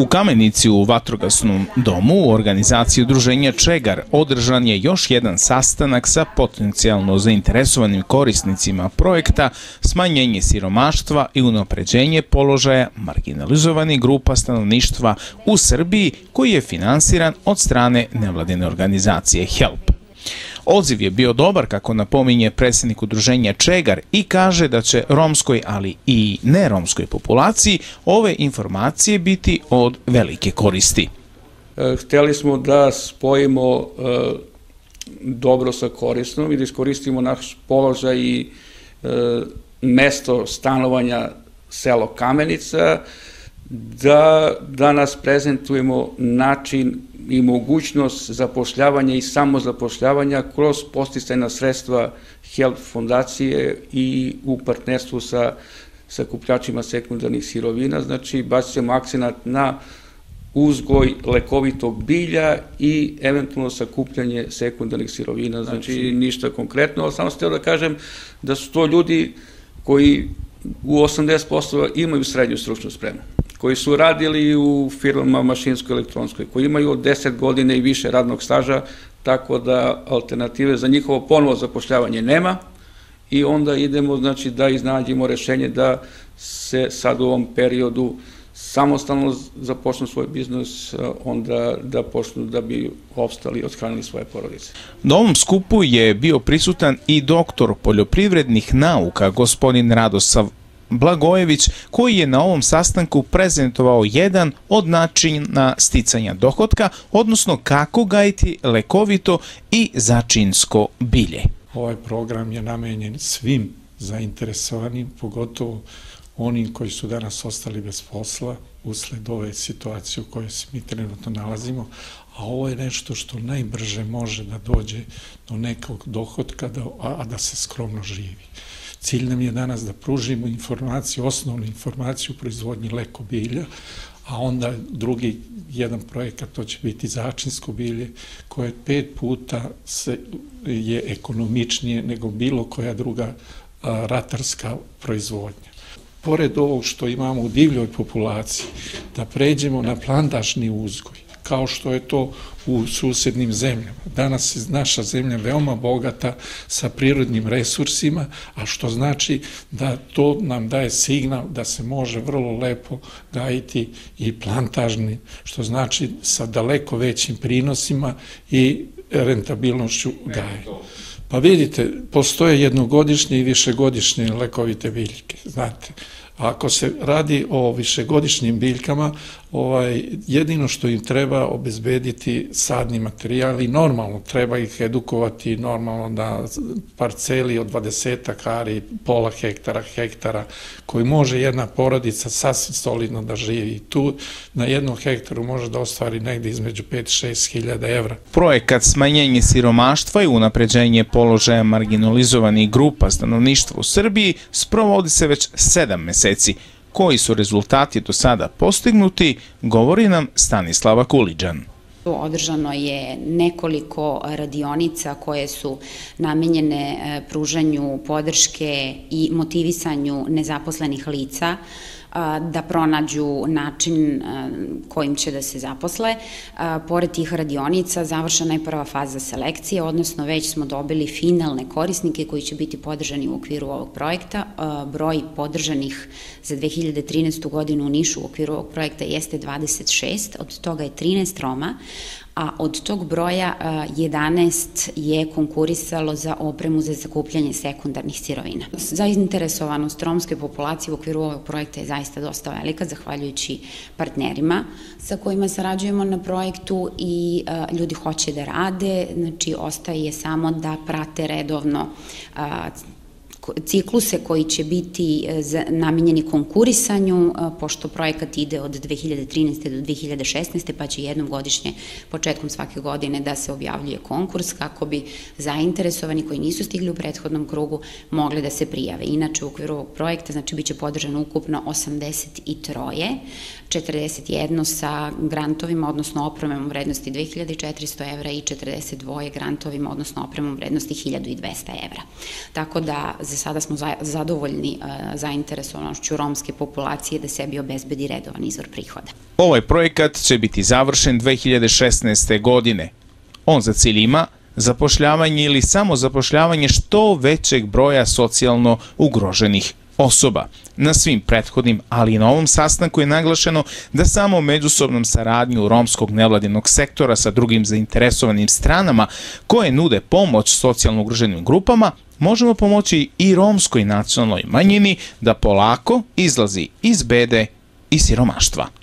U Kamenici u Vatrogasnom domu u organizaciji udruženja Čegar održan je još jedan sastanak sa potencijalno zainteresovanim korisnicima projekta smanjenje siromaštva i unapređenje položaja marginalizovanih grupa stanovništva u Srbiji koji je finansiran od strane nevladine organizacije HELP. Odziv je bio dobar, kako napominje predsednik udruženja Čegar i kaže da će romskoj, ali i neromskoj populaciji ove informacije biti od velike koristi. E, hteli smo da spojimo e, dobro sa korisnom i da iskoristimo naš položaj i e, mesto stanovanja selo Kamenica, da danas prezentujemo način i mogućnost zapošljavanja i samozapošljavanja kroz posticajna sredstva HELP fondacije i u partnerstvu sa sakupljačima sekundarnih sirovina, znači bacimo akcenat na uzgoj lekovitog bilja i eventualno sakupljanje sekundarnih sirovina, znači, znači ništa konkretno, ali samo ste da kažem da su to ljudi koji u 80% imaju srednju stručnu spremu koji su radili u firmama mašinsko-elektronskoj, koji imaju 10 godina i više radnog staža, tako da alternative za njihovo ponovo zapošljavanje nema i onda idemo znači, da iznađemo rešenje da se sad u ovom periodu samostalno započnu svoj biznis, onda da počnu da bi opstali i odhranili svoje porodice. Na ovom skupu je bio prisutan i doktor poljoprivrednih nauka, gospodin Radosav Blagojević, koji je na ovom sastanku prezentovao jedan od načina sticanja dohodka, odnosno kako gajiti lekovito i začinsko bilje. Ovaj program je namenjen svim zainteresovanim, pogotovo onim koji su danas ostali bez posla usled ove situacije u kojoj se mi trenutno nalazimo, a ovo je nešto što najbrže može da dođe do nekog dohodka, da, a da se skromno živi. Cilj nam je danas da pružimo informaciju, osnovnu informaciju o proizvodnji leko bilja, a onda drugi jedan projekat, to će biti začinsko bilje, koje pet puta se, je ekonomičnije nego bilo koja druga a, ratarska proizvodnja. Pored ovog što imamo u divljoj populaciji, da pređemo na plandašni uzgoj, kao što je to u susednim zemljama. Danas je naša zemlja veoma bogata sa prirodnim resursima, a što znači da to nam daje signal da se može vrlo lepo gajiti i plantažni, što znači sa daleko većim prinosima i rentabilnošću gaje. Pa vidite, postoje jednogodišnje i višegodišnje lekovite biljke, znate. Ako se radi o višegodišnjim biljkama, ovaj, jedino što im treba obezbediti sadni materijal i normalno treba ih edukovati normalno da parceli od 20 ari, pola hektara, hektara, koji može jedna porodica sasvim solidno da živi. Tu na jednom hektaru može da ostvari negde između 5-6 hiljada evra. Projekat smanjenje siromaštva i unapređenje položaja marginalizovanih grupa stanovništva u Srbiji sprovodi se već 7 meseci. Koji su rezultati do sada postignuti, govori nam Stanislava Kuliđan. Održano je nekoliko radionica koje su namenjene e, pružanju podrške i motivisanju nezaposlenih lica, da pronađu način kojim će da se zaposle. Pored tih radionica završena je prva faza selekcije, odnosno već smo dobili finalne korisnike koji će biti podržani u okviru ovog projekta. Broj podržanih za 2013. godinu u Nišu u okviru ovog projekta jeste 26, od toga je 13 Roma, a od tog broja 11 je konkurisalo za opremu za zakupljanje sekundarnih sirovina. Zainteresovanost romske populacije u okviru ovog projekta je zaista dosta velika, zahvaljujući partnerima sa kojima sarađujemo na projektu i ljudi hoće da rade, znači ostaje samo da prate redovno cikluse koji će biti e, namenjeni konkurisanju, e, pošto projekat ide od 2013. do 2016. pa će jednom godišnje, početkom svake godine, da se objavljuje konkurs kako bi zainteresovani koji nisu stigli u prethodnom krugu mogli da se prijave. Inače, u okviru ovog projekta, znači, biće podržano ukupno 83 41 sa grantovima, odnosno opremom vrednosti 2400 evra i 42 grantovima, odnosno opremom vrednosti 1200 evra. Tako da za sada smo zadovoljni zainteresovanošću romske populacije da sebi obezbedi redovan izvor prihoda. Ovaj projekat će biti završen 2016. godine. On za cilj ima zapošljavanje ili samo zapošljavanje što većeg broja socijalno ugroženih osoba. Na svim prethodnim, ali i na ovom sastanku je naglašeno da samo međusobnom saradnju romskog nevladinog sektora sa drugim zainteresovanim stranama koje nude pomoć socijalno ugroženim grupama možemo pomoći i romskoj nacionalnoj manjini da polako izlazi iz bede i siromaštva.